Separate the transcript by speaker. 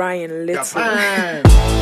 Speaker 1: Brian Little.